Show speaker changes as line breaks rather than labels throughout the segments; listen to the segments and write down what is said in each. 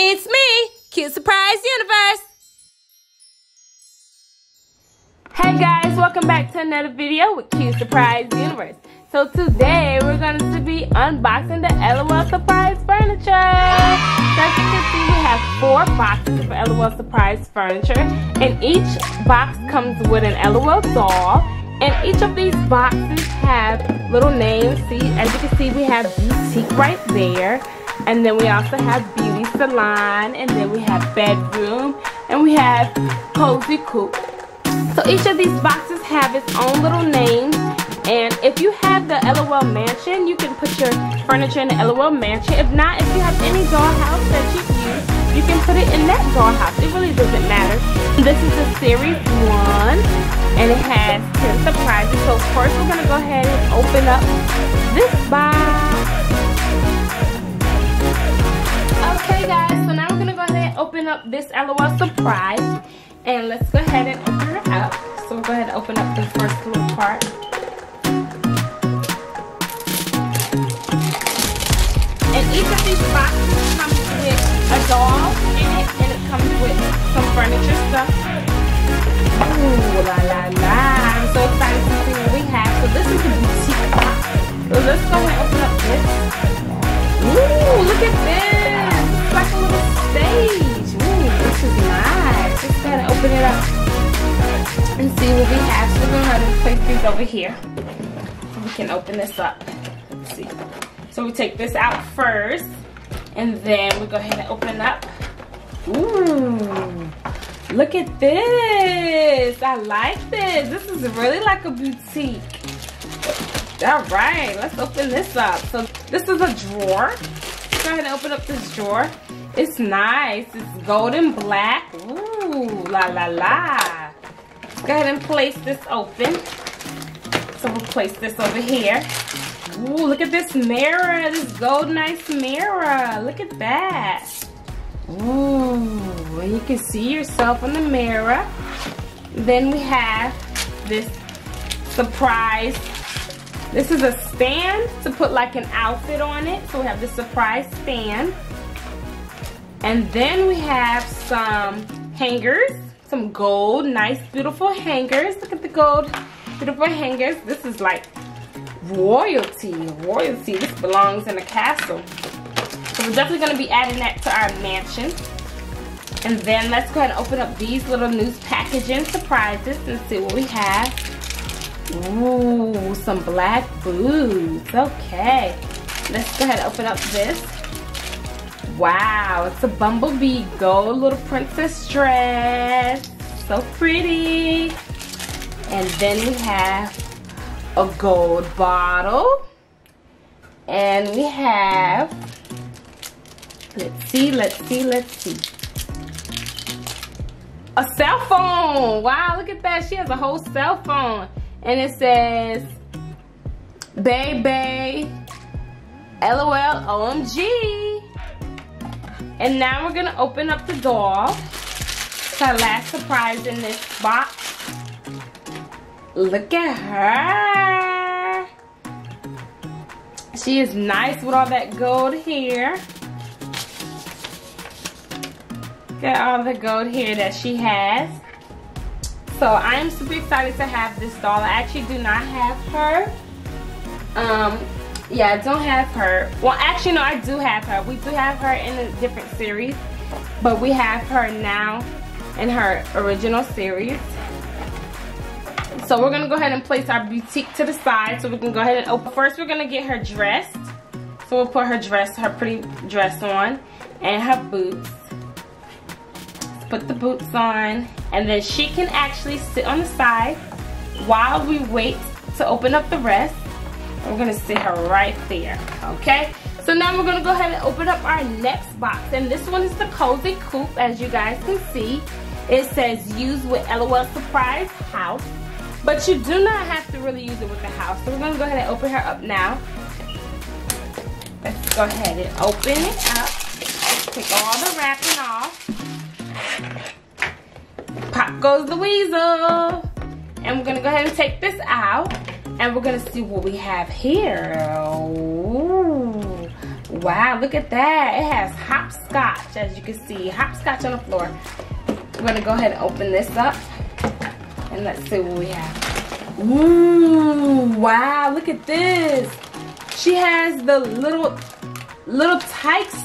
It's me, Cute Surprise Universe. Hey guys, welcome back to another video with Cute Surprise Universe. So today we're going to be unboxing the LOL Surprise Furniture. So as you can see, we have four boxes of LOL Surprise Furniture. And each box comes with an LOL doll. And each of these boxes have little names. See, as you can see, we have boutique right there. And then we also have beauty salon. And then we have bedroom. And we have Cozy Coupe. So each of these boxes have its own little name. And if you have the LOL Mansion, you can put your furniture in the LOL Mansion. If not, if you have any dollhouse that you use, you can put it in that dollhouse. It really doesn't matter. This is a series one, and it has 10 surprises. So first we're going to go ahead and open up this box. Okay guys, so now we're to go ahead and open up this LOL surprise. And let's go ahead and open it up. So we'll go ahead and open up the first little part. And each of these boxes comes with a doll in it, and it comes with some furniture stuff. Ooh, la la la. I'm so excited to see what we have. So this is a boutique box. So let's go and open up this. Ooh, look at this. Like a little stage. Ooh, this is nice. Let's go ahead and open it up and see what we have. So we're going to go ahead and place these over here. We can open this up. Let's see. So we take this out first, and then we go ahead and open it up. Ooh, look at this. I like this. This is really like a boutique. All right, let's open this up. So this is a drawer. Let's go ahead and open up this drawer. It's nice. It's golden black. Ooh, la la la. Let's go ahead and place this open. So we'll place this over here. Ooh, look at this mirror, this gold nice mirror. Look at that. Ooh, you can see yourself in the mirror. Then we have this surprise. This is a stand to put like an outfit on it. So we have the surprise stand. And then we have some hangers, some gold, nice, beautiful hangers. Look at the gold, beautiful hangers. This is like royalty, royalty. This belongs in a castle. So we're definitely going to be adding that to our mansion. And then let's go ahead and open up these little news packaging surprises and see what we have. Ooh, some black boots. Okay. Let's go ahead and open up this. Wow, it's a bumblebee gold little princess dress. So pretty. And then we have a gold bottle. And we have, let's see, let's see, let's see. A cell phone. Wow, look at that. She has a whole cell phone. And it says, Baby, LOL, OMG. And now we're gonna open up the doll. It's our last surprise in this box. Look at her. She is nice with all that gold hair. Look at all the gold hair that she has. So I am super excited to have this doll. I actually do not have her. Um, yeah, I don't have her. Well, actually, no, I do have her. We do have her in a different series. But we have her now in her original series. So we're gonna go ahead and place our boutique to the side so we can go ahead and open. First, we're gonna get her dressed. So we'll put her dress, her pretty dress on and her boots. Put the boots on and then she can actually sit on the side while we wait to open up the rest. We're gonna sit her right there, okay? So now we're gonna go ahead and open up our next box. And this one is the Cozy Coupe, as you guys can see. It says use with LOL Surprise House. But you do not have to really use it with the house. So we're gonna go ahead and open her up now. Let's go ahead and open it up. Take all the wrapping off. Pop goes the weasel. And we're gonna go ahead and take this out. And we're gonna see what we have here. Ooh. Wow, look at that. It has hopscotch, as you can see. Hopscotch on the floor. We're gonna go ahead and open this up. And let's see what we have. Ooh, wow, look at this. She has the little, little Tikes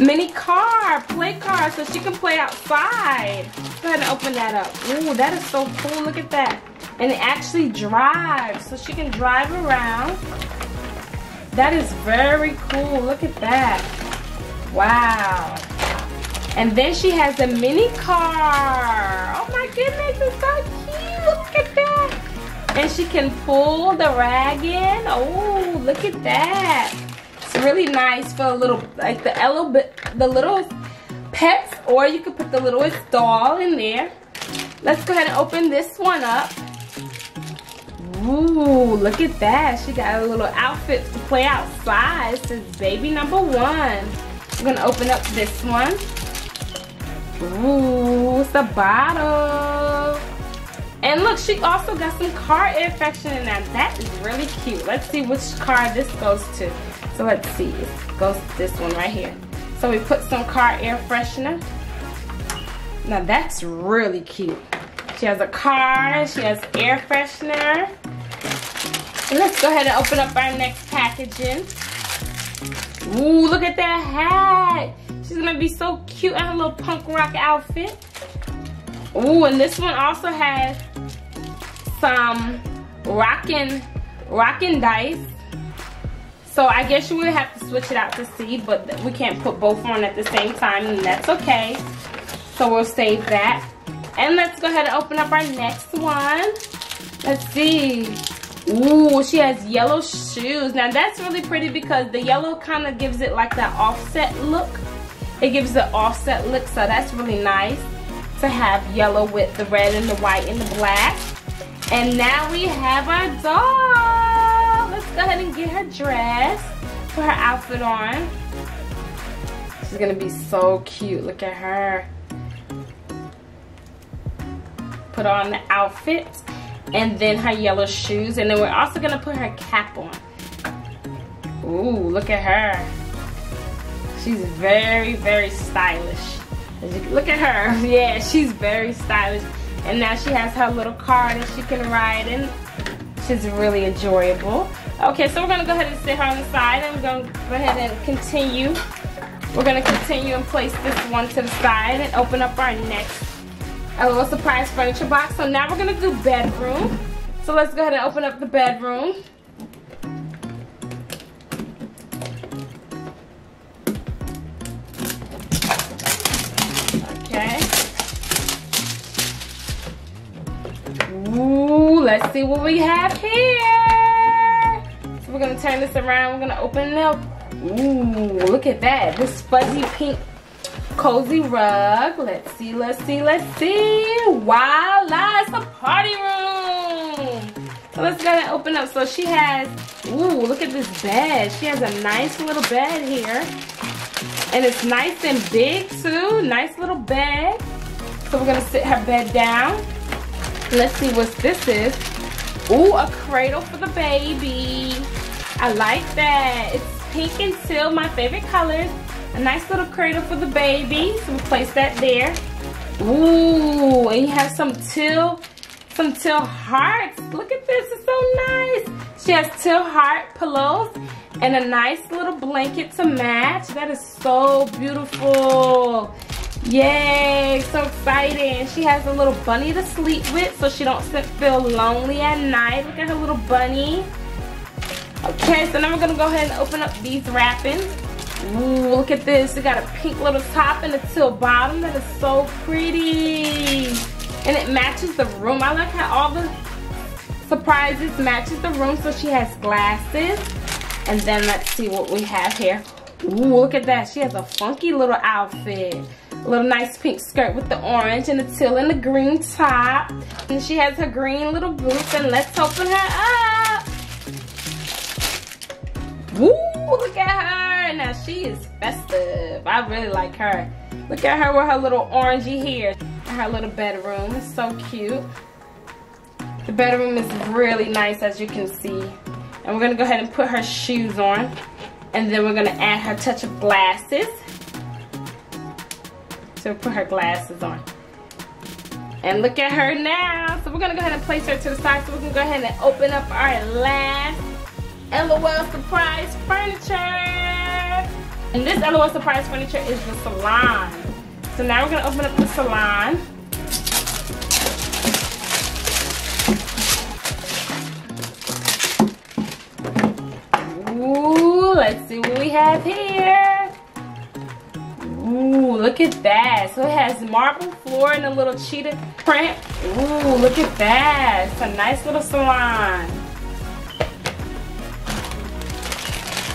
mini car, play car, so she can play outside. Go ahead and open that up. Ooh, that is so cool, look at that. And it actually drives, so she can drive around. That is very cool, look at that. Wow. And then she has a mini car. Oh my goodness, it's so cute. Look at that. And she can pull the rag in. Oh, look at that. It's really nice for a little, like the little bit, the little pets, or you could put the littlest doll in there. Let's go ahead and open this one up. Ooh, look at that. She got a little outfit to play outside. It says baby number one. I'm gonna open up this one. Ooh, it's the bottle. And look, she also got some car air freshener in there. That is really cute. Let's see which car this goes to. So let's see. It goes to this one right here. So we put some car air freshener. Now that's really cute. She has a car, she has air freshener. Let's go ahead and open up our next packaging. Ooh, look at that hat. She's gonna be so cute in her little punk rock outfit. Ooh, and this one also has some rockin' rockin' dice. So I guess you would have to switch it out to see, but we can't put both on at the same time, and that's okay. So we'll save that. And let's go ahead and open up our next one. Let's see. Ooh, she has yellow shoes. Now that's really pretty because the yellow kind of gives it like that offset look. It gives the offset look, so that's really nice to have yellow with the red and the white and the black. And now we have our doll. Let's go ahead and get her dress, put her outfit on. She's gonna be so cute, look at her. Put on the outfit and then her yellow shoes. And then we're also gonna put her cap on. Ooh, look at her. She's very, very stylish. Look at her. Yeah, she's very stylish. And now she has her little car that she can ride in. She's really enjoyable. Okay, so we're gonna go ahead and sit her on the side. I'm gonna go ahead and continue. We're gonna continue and place this one to the side and open up our next a little surprise furniture box. So now we're gonna do bedroom. So let's go ahead and open up the bedroom. Okay. Ooh, let's see what we have here. So we're gonna turn this around. We're gonna open it up. Ooh, look at that. This fuzzy pink cozy rug. Let's see, let's see, let's see. Voila, it's a party room. So let's go and open up. So she has, ooh, look at this bed. She has a nice little bed here. And it's nice and big too. Nice little bed. So we're gonna sit her bed down. Let's see what this is. Ooh, a cradle for the baby. I like that. It's pink and teal, my favorite colors. A nice little cradle for the baby. So we place that there. Ooh, and you have some teal, some teal hearts. Look at this, it's so nice. She has teal heart pillows and a nice little blanket to match. That is so beautiful. Yay, so exciting. She has a little bunny to sleep with so she don't feel lonely at night. Look at her little bunny. Okay, so now we're gonna go ahead and open up these wrappings. Ooh, look at this. It got a pink little top and a teal bottom. That is so pretty. And it matches the room. I like how all the surprises matches the room. So she has glasses. And then let's see what we have here. Ooh, look at that. She has a funky little outfit. A little nice pink skirt with the orange and the teal and the green top. And she has her green little boots and let's open her up. Woo, look at her. Now she is festive. I really like her. Look at her with her little orangey hair. Her little bedroom. It's so cute. The bedroom is really nice as you can see. And we're gonna go ahead and put her shoes on. And then we're gonna add her touch of glasses. So put her glasses on. And look at her now. So we're gonna go ahead and place her to the side so we can go ahead and open up our last LOL Surprise Furniture. And this LOL Surprise Furniture is the salon. So now we're gonna open up the salon. Ooh, let's see what we have here. Ooh, look at that. So it has marble floor and a little cheetah print. Ooh, look at that. It's a nice little salon.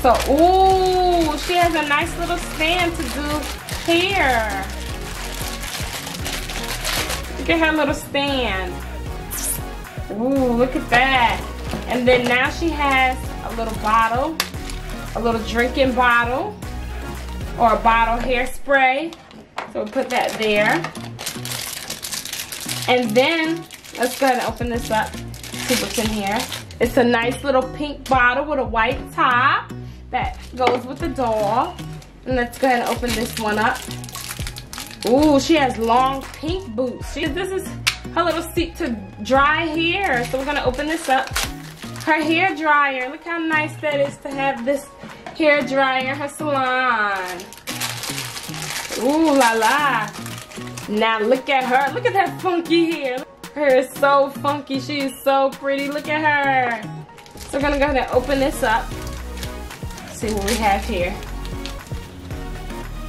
So, ooh, she has a nice little stand to do hair. Look at her little stand. Ooh, look at that. And then now she has a little bottle, a little drinking bottle, or a bottle hairspray. So we'll put that there. And then, let's go ahead and open this up, see what's in here. It's a nice little pink bottle with a white top that goes with the doll. And let's go ahead and open this one up. Ooh, she has long pink boots. She, this is her little seat to dry hair. So we're gonna open this up. Her hair dryer. Look how nice that is to have this hair dryer, her salon. Ooh la la. Now look at her. Look at that funky hair. Her is so funky. She is so pretty. Look at her. So we're gonna go ahead and open this up see what we have here.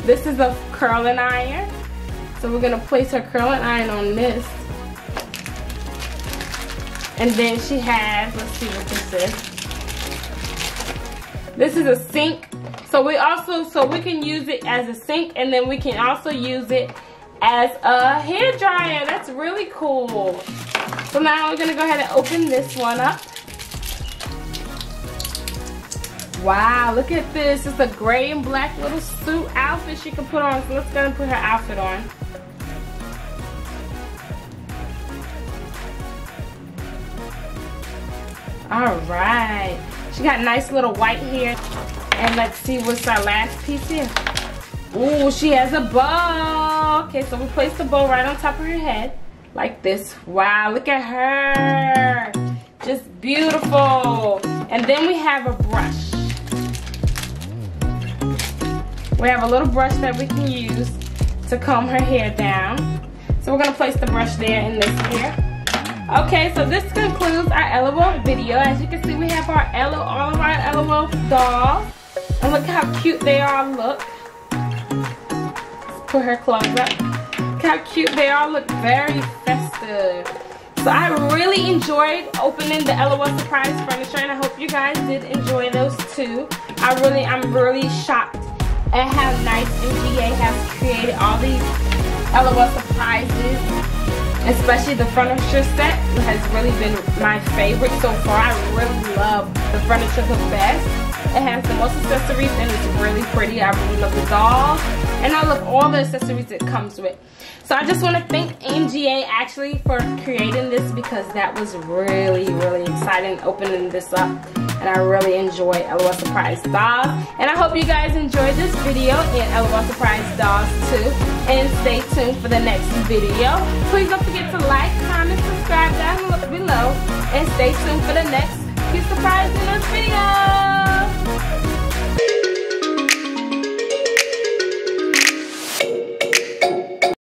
This is a curling iron. So we're gonna place her curling iron on this. And then she has, let's see what this is. This is a sink. So we also, so we can use it as a sink and then we can also use it as a hair dryer. That's really cool. So now we're gonna go ahead and open this one up. Wow, look at this. It's a gray and black little suit outfit she can put on. So let's go and put her outfit on. All right. She got nice little white hair. And let's see what's our last piece here. Ooh, she has a bow. Okay, so we place the bow right on top of her head. Like this. Wow, look at her. Just beautiful. And then we have a brush. We have a little brush that we can use to comb her hair down. So we're gonna place the brush there in this hair. Okay, so this concludes our LOL video. As you can see, we have our LOL, all of our LOL dolls. And look how cute they all look. Put her clothes up. Look how cute they all look. Very festive. So I really enjoyed opening the LOL Surprise Furniture and I hope you guys did enjoy those too. I really, I'm really shocked and how nice MGA has created all these LOL surprises. Especially the furniture set has really been my favorite so far. I really love the furniture the best. It has the most accessories and it's really pretty. I really love the doll. And I love all the accessories it comes with. So I just want to thank MGA actually for creating this because that was really, really exciting opening this up and I really enjoy LOL Surprise Dolls. And I hope you guys enjoyed this video and LOL Surprise Dolls too. And stay tuned for the next video. Please don't forget to like, comment, subscribe down below. And stay tuned for the next surprise in this video.